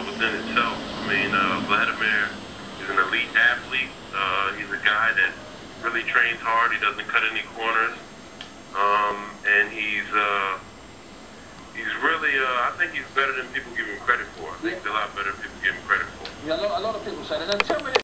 uh, within itself. I mean, uh, Wladimir is an elite athlete. Uh, he's a guy that really trains hard. He doesn't cut any corners, um, and he's uh, he's really. Uh, I think he's better than people give him credit for. I think he's a lot better than people give him credit for. Yeah, a lot, a lot of people say that. Tell me.